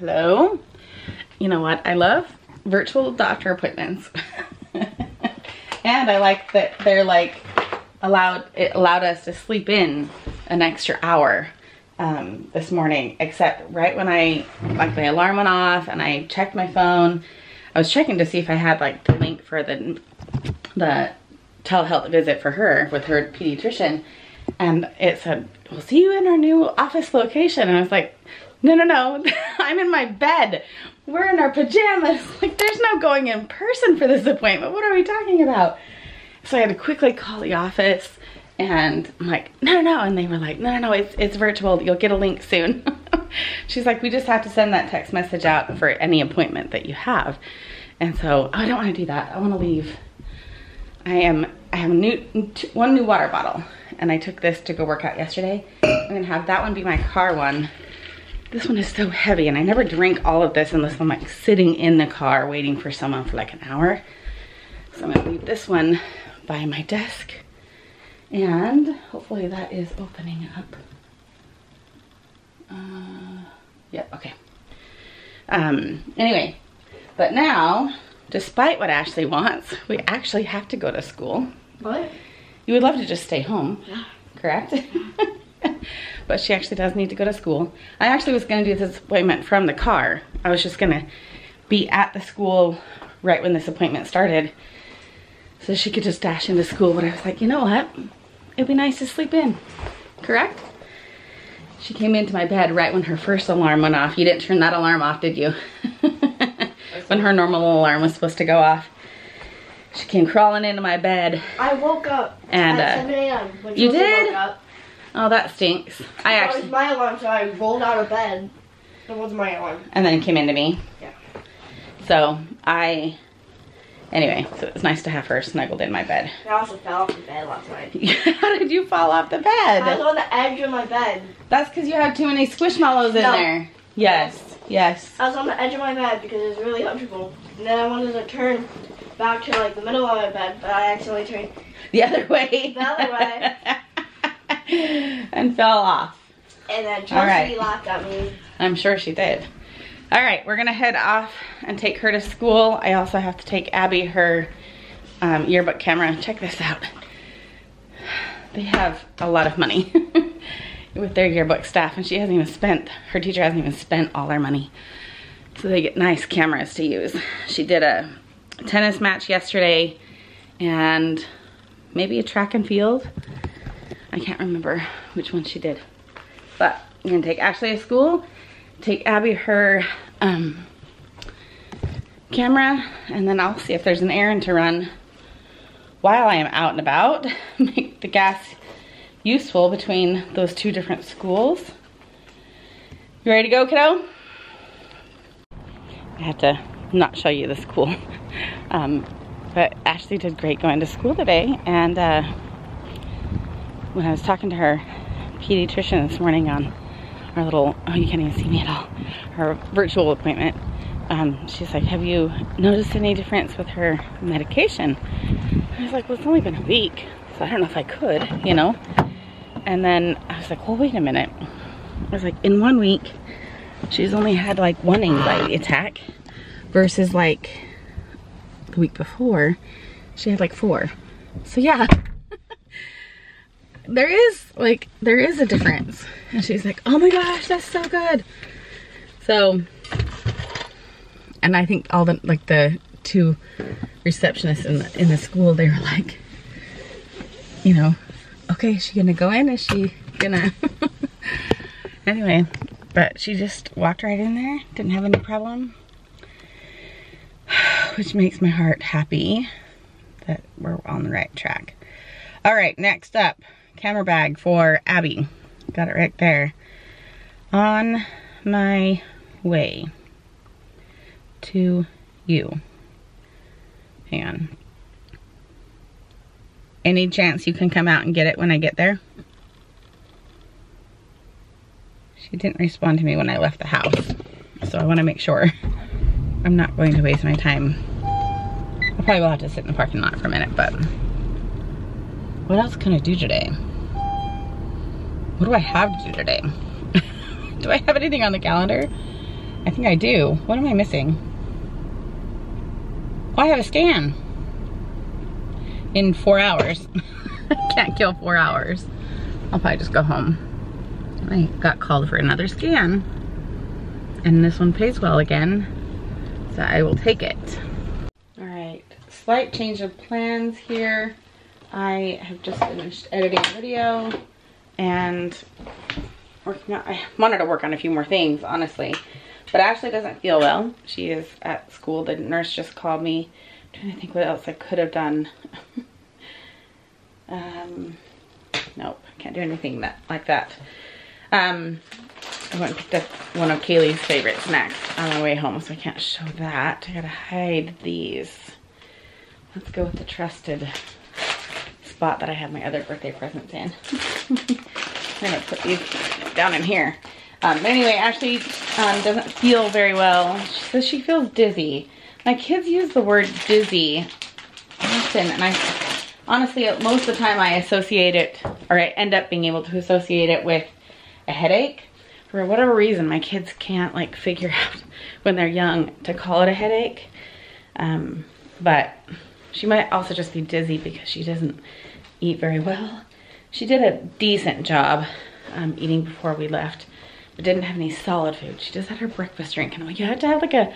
Hello? You know what? I love virtual doctor appointments. and I like that they're like allowed, it allowed us to sleep in an extra hour um, this morning, except right when I, like my alarm went off and I checked my phone, I was checking to see if I had like the link for the, the telehealth visit for her with her pediatrician. And it said, we'll see you in our new office location. And I was like, no, no, no, I'm in my bed. We're in our pajamas. Like there's no going in person for this appointment. What are we talking about? So I had to quickly call the office and I'm like, no, no, no. And they were like, no, no, no, it's, it's virtual. You'll get a link soon. She's like, we just have to send that text message out for any appointment that you have. And so oh, I don't want to do that. I want to leave. I am, I have a new, one new water bottle and I took this to go work out yesterday. I'm gonna have that one be my car one. This one is so heavy and I never drink all of this unless I'm like sitting in the car waiting for someone for like an hour. So I'm gonna leave this one by my desk and hopefully that is opening up. Uh, yeah, okay. Um, anyway, but now, despite what Ashley wants, we actually have to go to school. What? You would love to just stay home, Yeah. correct? but she actually does need to go to school. I actually was gonna do this appointment from the car. I was just gonna be at the school right when this appointment started so she could just dash into school. But I was like, you know what? It'd be nice to sleep in, correct? She came into my bed right when her first alarm went off. You didn't turn that alarm off, did you? when her normal alarm was supposed to go off. She came crawling into my bed. I woke up And, at uh, 7 a.m. when you did? Oh, that stinks. I That was actually, my alarm, so I rolled out of bed. That was my alarm. and then it came into me. Yeah. So I, anyway, so it's nice to have her snuggled in my bed. I also fell off the bed last night. How did you fall off the bed? I was on the edge of my bed. That's because you have too many squishmallows in No. there. Yes, yes. I was on the edge of my bed because it was really comfortable. And then I wanted to turn back to like the middle of my bed, but I accidentally turned. The other way. The other way. and fell off. And then Chelsea right. laughed at me. I'm sure she did. All right, we're gonna head off and take her to school. I also have to take Abby her um, yearbook camera. Check this out. They have a lot of money with their yearbook staff and she hasn't even spent, her teacher hasn't even spent all their money. So they get nice cameras to use. She did a tennis match yesterday and maybe a track and field. I can't remember which one she did. But I'm gonna take Ashley to school, take Abby her um, camera, and then I'll see if there's an errand to run while I am out and about. Make the gas useful between those two different schools. You ready to go, kiddo? I have to not show you the school. Um, but Ashley did great going to school today, and uh, when I was talking to her pediatrician this morning on our little, oh, you can't even see me at all, her virtual appointment, um, she's like, have you noticed any difference with her medication? I was like, well, it's only been a week, so I don't know if I could, you know? And then I was like, well, wait a minute. I was like, in one week, she's only had like one anxiety attack versus like the week before, she had like four. So yeah, there is like there is a difference. And she's like oh my gosh that's so good. So and i think all the like the two receptionists in the in the school they were like you know okay is she gonna go in? Is she gonna anyway but she just walked right in there didn't have any problem which makes my heart happy that we're on the right track. All right next up camera bag for Abby. Got it right there. On my way to you. Hang on. Any chance you can come out and get it when I get there? She didn't respond to me when I left the house. So I want to make sure I'm not going to waste my time. I probably will have to sit in the parking lot for a minute, but what else can I do today? What do I have to do today? do I have anything on the calendar? I think I do. What am I missing? Oh, I have a scan in four hours. Can't kill four hours. I'll probably just go home. I got called for another scan and this one pays well again, so I will take it. All right, slight change of plans here. I have just finished editing a video and working on, I wanted to work on a few more things, honestly. But Ashley doesn't feel well. She is at school. The nurse just called me. I'm trying to think what else I could have done. um, nope, can't do anything that like that. Um, I went and picked up one of Kaylee's favorite snacks on my way home, so I can't show that. I gotta hide these. Let's go with the trusted spot that I have my other birthday presents in. I'm gonna put these down in here. Um, but anyway, Ashley um, doesn't feel very well. She says she feels dizzy. My kids use the word dizzy often, and I honestly, most of the time I associate it, or I end up being able to associate it with a headache for whatever reason, my kids can't like figure out when they're young to call it a headache. Um, but she might also just be dizzy because she doesn't eat very well. She did a decent job um, eating before we left, but didn't have any solid food. She just had her breakfast drink, and I'm like, you have to have like a,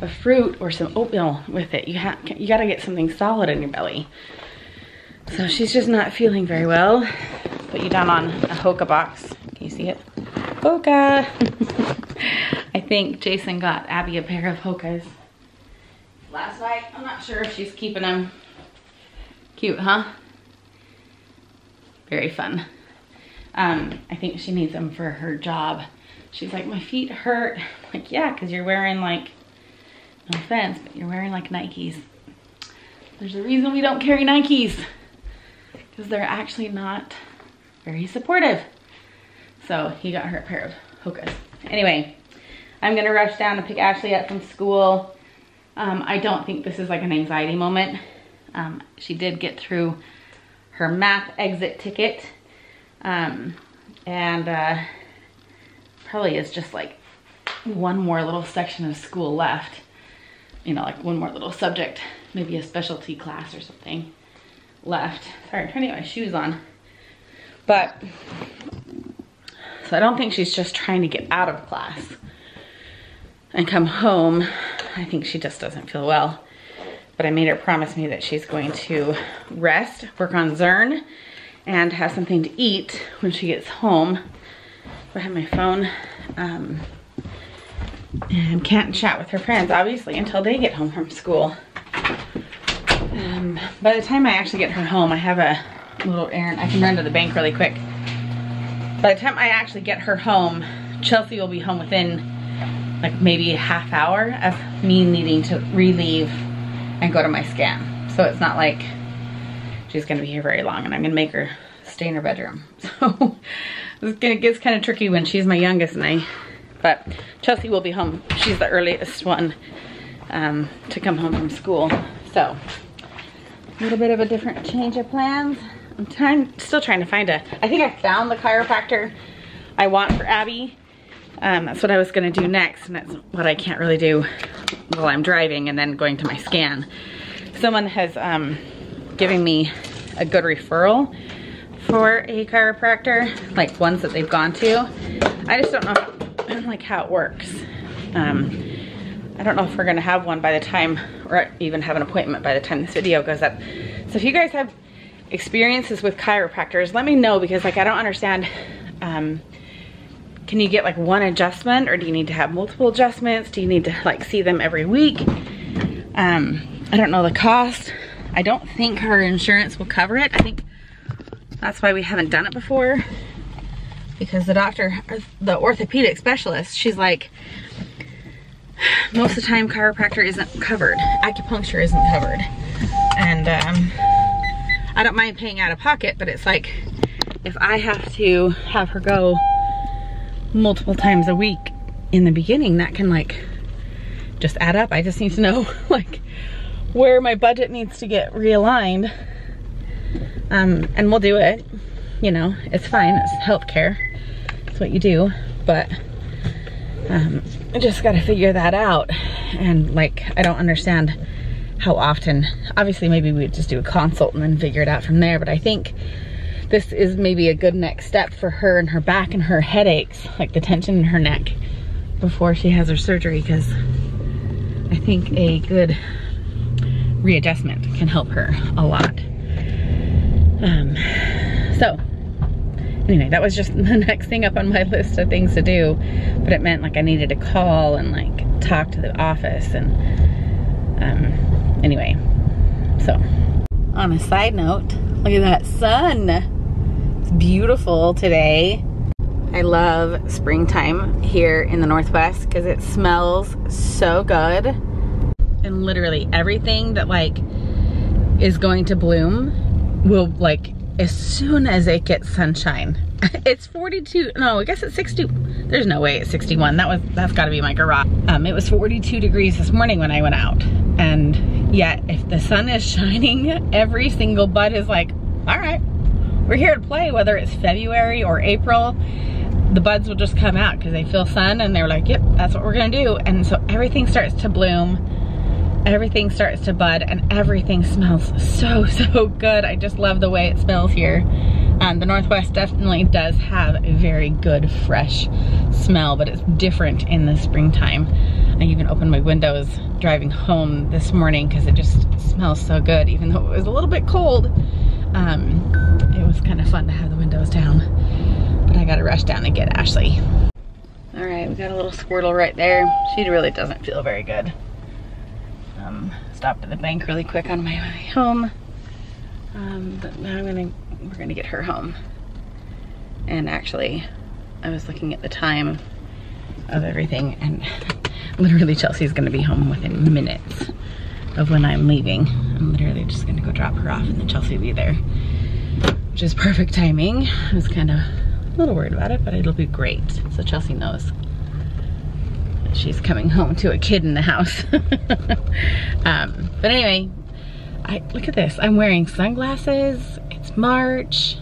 a fruit or some oatmeal with it. You have you got to get something solid in your belly. So she's just not feeling very well. Put you down on a Hoka box. Can you see it? Hoka. I think Jason got Abby a pair of Hokas last night. I'm not sure if she's keeping them. Cute, huh? Very fun. Um, I think she needs them for her job. She's like, my feet hurt. I'm like, yeah, because you're wearing like, no offense, but you're wearing like Nikes. There's a reason we don't carry Nikes. Because they're actually not very supportive. So he got her a pair of Hokas. Anyway, I'm gonna rush down to pick Ashley up from school. Um, I don't think this is like an anxiety moment. Um, she did get through her math exit ticket. Um, and uh, probably is just like one more little section of school left. You know, like one more little subject, maybe a specialty class or something left. Sorry, I'm trying to get my shoes on. But so I don't think she's just trying to get out of class and come home. I think she just doesn't feel well. But I made her promise me that she's going to rest, work on Zern, and have something to eat when she gets home. So I have my phone. Um, and can't chat with her friends, obviously, until they get home from school. Um, by the time I actually get her home, I have a little errand. I can run to the bank really quick. By the time I actually get her home, Chelsea will be home within like maybe a half hour of me needing to relieve and go to my scan. So it's not like she's gonna be here very long and I'm gonna make her stay in her bedroom. So it gets kind of tricky when she's my youngest and I, but Chelsea will be home. She's the earliest one um, to come home from school. So a little bit of a different change of plans. I'm trying, still trying to find a, I think I found the chiropractor I want for Abby. Um, that's what I was gonna do next, and that's what I can't really do while I'm driving and then going to my scan. Someone has um, given me a good referral for a chiropractor, like ones that they've gone to. I just don't know like how it works. Um, I don't know if we're gonna have one by the time, or even have an appointment by the time this video goes up. So if you guys have experiences with chiropractors, let me know because like I don't understand, um, can you get like one adjustment or do you need to have multiple adjustments? Do you need to like see them every week? Um, I don't know the cost. I don't think her insurance will cover it. I think that's why we haven't done it before because the doctor, the orthopedic specialist, she's like, most of the time chiropractor isn't covered. Acupuncture isn't covered. And um, I don't mind paying out of pocket, but it's like, if I have to have her go multiple times a week in the beginning, that can like just add up. I just need to know like where my budget needs to get realigned. Um, and we'll do it. You know, it's fine, it's healthcare. It's what you do, but Um, I just got to figure that out. And like, I don't understand how often, obviously maybe we just do a consult and then figure it out from there. But I think this is maybe a good next step for her and her back and her headaches, like the tension in her neck before she has her surgery because I think a good readjustment can help her a lot. Um, so anyway, that was just the next thing up on my list of things to do, but it meant like I needed to call and like talk to the office and um, anyway, so. On a side note, look at that sun. It's beautiful today. I love springtime here in the Northwest because it smells so good. And literally everything that like is going to bloom will like as soon as it gets sunshine. it's 42, no, I guess it's 60. There's no way it's 61. That was, that's gotta be my garage. Um, it was 42 degrees this morning when I went out. And yet if the sun is shining, every single bud is like, all right, we're here to play, whether it's February or April the buds will just come out because they feel sun and they're like, yep, that's what we're gonna do. And so everything starts to bloom, everything starts to bud, and everything smells so, so good. I just love the way it smells here. Um, the Northwest definitely does have a very good fresh smell, but it's different in the springtime. I even opened my windows driving home this morning because it just smells so good, even though it was a little bit cold. Um, it was kind of fun to have the windows down but I gotta rush down and get Ashley. All right, we got a little squirtle right there. She really doesn't feel very good. Um, stopped at the bank really quick on my way home. Um, but now I'm gonna, we're gonna get her home. And actually, I was looking at the time of everything and literally Chelsea's gonna be home within minutes of when I'm leaving. I'm literally just gonna go drop her off and then Chelsea will be there, which is perfect timing. I was kind of a little worried about it, but it'll be great. So Chelsea knows that she's coming home to a kid in the house. um, but anyway, I look at this. I'm wearing sunglasses. It's March.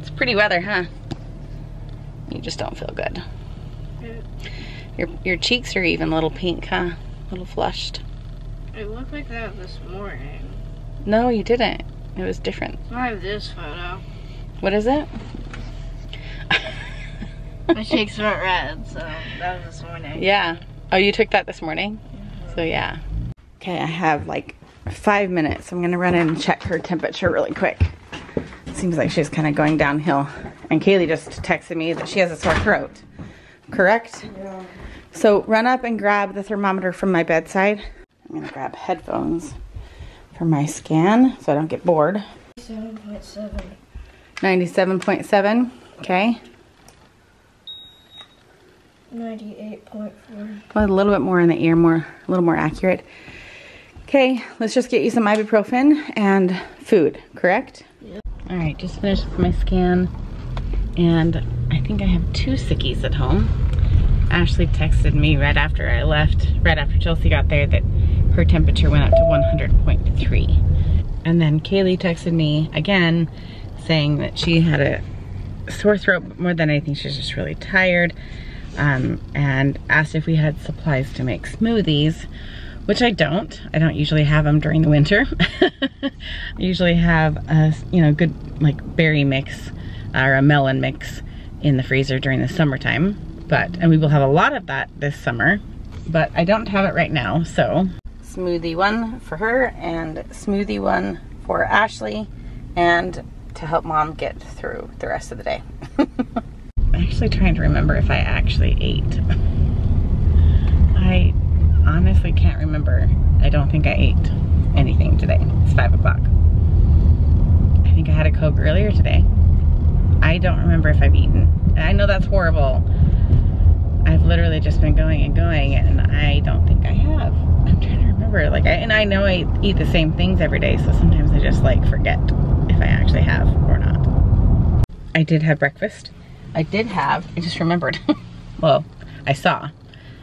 It's pretty weather, huh? You just don't feel good. Your, your cheeks are even a little pink, huh? A little flushed. It looked like that this morning. No, you didn't. It was different. I have this photo. What is it? My cheeks went red, so that was this morning. Yeah. Oh, you took that this morning? So yeah. Okay, I have like five minutes. I'm gonna run in and check her temperature really quick. Seems like she's kind of going downhill. And Kaylee just texted me that she has a sore throat. Correct? Yeah. So run up and grab the thermometer from my bedside. I'm gonna grab headphones for my scan so I don't get bored. 7.7. 97.7, okay. 98.4. Well, a little bit more in the ear, more a little more accurate. Okay, let's just get you some ibuprofen and food, correct? Yeah. All right, just finished with my scan, and I think I have two sickies at home. Ashley texted me right after I left, right after Chelsea got there, that her temperature went up to 100.3. And then Kaylee texted me again saying that she had a sore throat more than anything. She's just really tired um, and asked if we had supplies to make smoothies, which I don't. I don't usually have them during the winter. I usually have a you know good like berry mix or a melon mix in the freezer during the summertime. But and we will have a lot of that this summer, but I don't have it right now. So smoothie one for her and smoothie one for Ashley and to help mom get through the rest of the day. I'm actually trying to remember if I actually ate. I honestly can't remember. I don't think I ate anything today. It's five o'clock. I think I had a Coke earlier today. I don't remember if I've eaten. I know that's horrible. I've literally just been going and going and I don't think I have. I'm trying to remember. Like, I, and I know I eat the same things every day, so sometimes I just like forget if I actually have or not. I did have breakfast. I did have, I just remembered. well, I saw.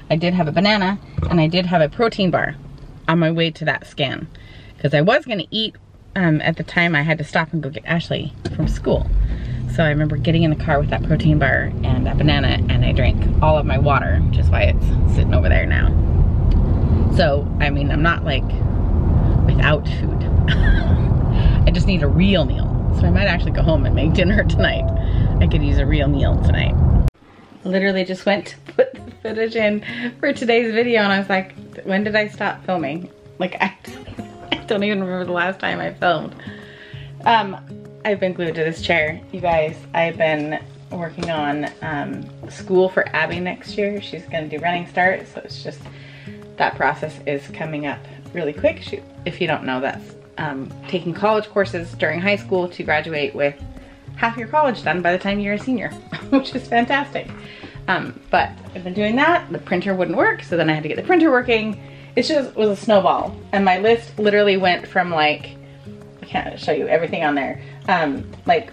I did have a banana and I did have a protein bar on my way to that scan. Because I was gonna eat um, at the time I had to stop and go get Ashley from school. So I remember getting in the car with that protein bar and that banana and I drank all of my water, which is why it's sitting over there now. So, I mean, I'm not like without food. I just need a real meal. So I might actually go home and make dinner tonight. I could use a real meal tonight. Literally just went to put the footage in for today's video and I was like, when did I stop filming? Like, I, I don't even remember the last time I filmed. Um, I've been glued to this chair, you guys. I've been working on um, school for Abby next year. She's gonna do running start, so it's just, that process is coming up really quick. She, if you don't know, that's um, taking college courses during high school to graduate with half your college done by the time you're a senior, which is fantastic. Um, but I've been doing that. The printer wouldn't work, so then I had to get the printer working. It just was a snowball. And my list literally went from like, can't show you everything on there, um, like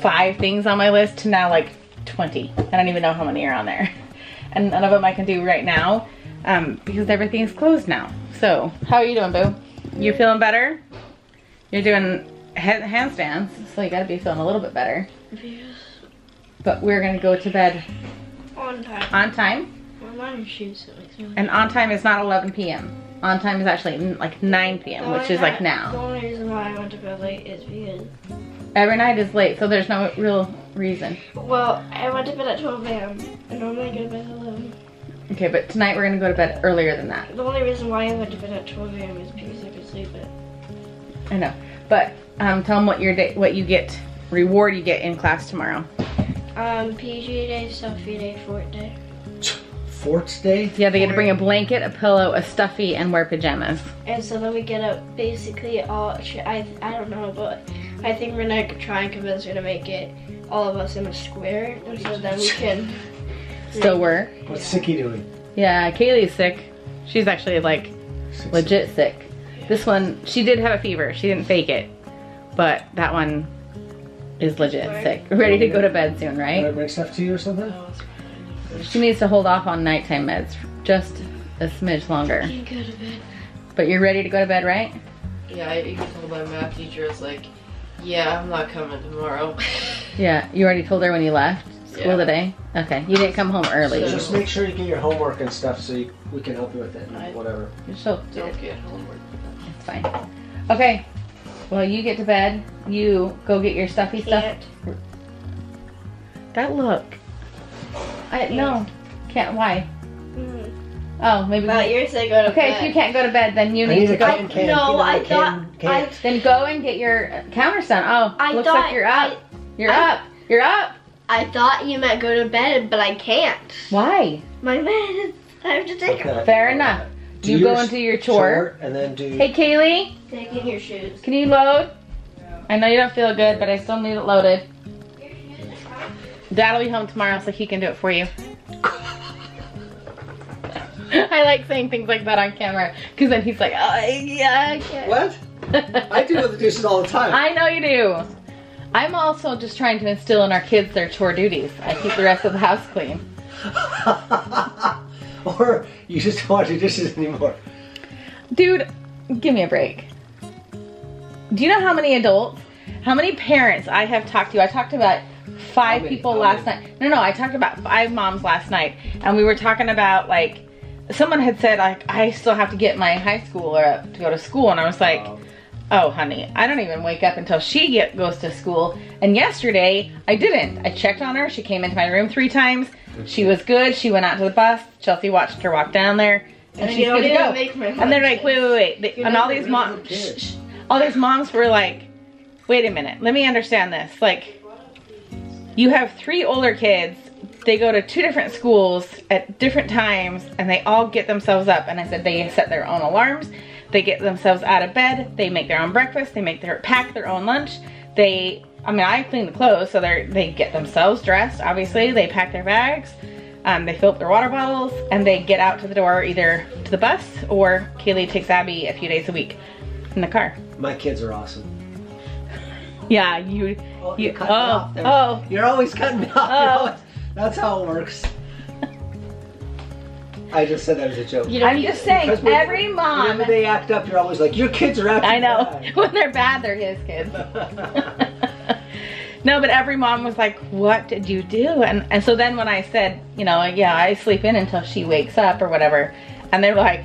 five things on my list to now like 20. I don't even know how many are on there. And none of them I can do right now um, because everything's closed now. So, how are you doing, Boo? You feeling better? You're doing handstands, so you gotta be feeling a little bit better. Yes. But we're gonna go to bed On time. on time. I'm shoes, so it makes me And on time is not 11 p.m. On time is actually like 9 p.m., which is like now. The only reason why I went to bed late is because, Every night is late, so there's no real reason. well, I went to bed at 12 a.m. I normally go to bed at 11. Okay, but tonight we're gonna go to bed earlier than that. The only reason why I went to bed at 12 a.m. is because I could sleep it. I know. But um, tell them what your day, what you get, reward you get in class tomorrow. Um, PG day, stuffy day, fort day. Forts Day? Yeah, they get to bring a blanket, a pillow, a stuffy, and wear pajamas. And so then we get up basically all, I, I don't know, but I think we're gonna try and convince her to make it all of us in a square. And so then we can, Still work. What's Sicky doing? Yeah, Kaylee's sick. She's actually like Six- legit sick. This one, she did have a fever. She didn't fake it. But that one is legit Right. sick. Ready to go to bed soon, Did I right? bring stuff to you or something? She needs to hold off on nighttime meds just a smidge longer. can go to bed. But you're ready to go to bed, right? Yeah, I even told my math teacher, it's like, yeah, I'm not coming tomorrow. Yeah, you already told her when you left school Yeah. today? Okay, you didn't come home early. So- Just make sure you get your homework and stuff so you, we can help you with it. I- Whatever. She'll do Don't it. get homework. It's fine. Okay, well, you get to bed. You go get your stuffy stuff. Can't. That look. I no, can't. Why? Mm. Oh, maybe. But you're saying go to okay, bed. if you can't go to bed, then you I need need to a go. can, can, no, can, I can, thought can. I, Then go and get your uh, counters. Oh, I looks thought like you're up. I, you're I- up. You're up. I thought you meant go to bed, but I can't. Why? My bed. I have to take Okay. Fair enough. Do You your go into your chore. and then do. Hey, Kaylee, taking your shoes. can you load? I know you don't feel good, but I still need it loaded. Dad'll be home tomorrow, so he can do it for you. I like saying things like that on camera, because then he's like, oh, yeah, I can't. What? I do the dishes all the time. I know you do. I'm also just trying to instill in our kids their chore duties. I keep the rest of the house clean. or you just don't want to do dishes anymore. Dude, give me a break. Do you know how many adults, how many parents I have talked to? I talked about five How many? people How last many? night. No, no, I talked about five moms last night, and we were talking about like, someone had said like, I still have to get my high schooler up to go to school, and I was like, Um, oh honey, I don't even wake up until she get, goes to school. And yesterday I didn't. I checked on her. She came into my room three times. She was good. She went out to the bus. Chelsea watched her walk down there, and, And she's good to go. And they're like, wait, wait, wait. They- You're and all these rid moms, all these moms were like, wait a minute, let me understand this. Like, you have three older kids. They go to two different schools at different times, and they all get themselves up. And I said they set their own alarms. They get themselves out of bed. They make their own breakfast. They make their pack their own lunch. They, I mean, I clean the clothes, so they they get themselves dressed. Obviously, they pack their bags. Um, they fill up their water bottles, and they get out to the door either to the bus or Kaylee takes Abby a few days a week in the car. My kids are awesome. Yeah, you. Oh, you you're cutting me oh, off there. oh, You're always cutting me off. Oh. Always- that's how it works. I just said that as a joke. You don't I'm need just saying, every mom. Whenever they act up, you're always like, your kids are acting I know. bad." when they're bad, they're his kids. No, but every mom was like, what did you do? And, and so then when I said, you know, yeah, I sleep in until she wakes up or whatever. And they're like,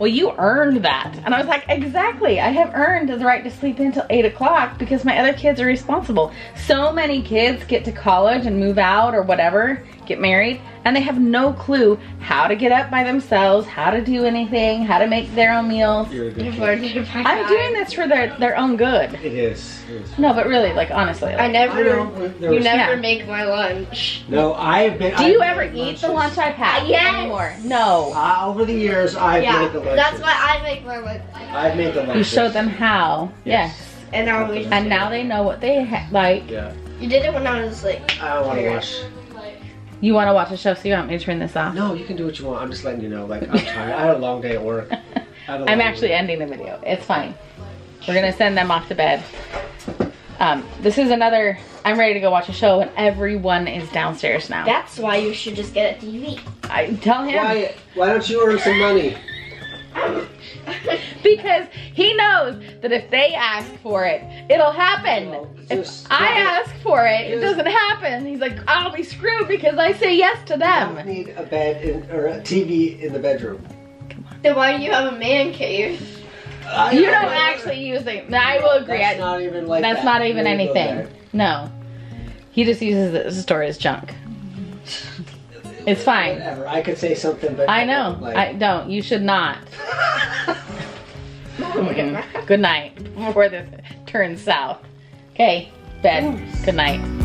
well, you earned that. And I was like, exactly. I have earned the right to sleep until eight o'clock because my other kids are responsible. So many kids get to college and move out or whatever, get married, and they have no clue how to get up by themselves, how to do anything, how to make their own meals. You're a good kid. we're doing my I'm doing this for their, their own good. It is. It is. No, but really, like honestly. I never. I You never Yeah. make my lunch. No, I have been. do I've you ever eat the lunch I pack Yes. anymore? No. Uh, over the years, I've yeah, made the lunches. that's why I make my lunch. I've made the lunches. You showed them how. Yes. Yes. And now we. And now they know what they ha- like. Yeah. You did it when I was like. I don't want to Here. watch. You want to watch a show, so you want me to turn this off? No, you can do what you want. I'm just letting you know. Like I'm tired. I had a long day at work. I had a I'm actually day. ending the video. It's fine. We're gonna send them off to bed. Um, this is another. I'm ready to go watch a show, and everyone is downstairs now. That's why you should just get a TV. I tell him Why? Why don't you earn some money? because he knows that if they ask for it, it'll happen. Well, if I ask for it, it doesn't happen. He's like, I'll be screwed because I say yes to them. don't need a bed in, or a TV in the bedroom. Come on. then why do you have a man cave? I- You don't I- actually use it. I will agree. That's I- not even like. That's that. not even There anything. No. He just uses it to store his junk. It's fine. Whatever. I could say something, but I know. Like, I don't. You should not. Good night before this turns south. Okay, bed. Good night.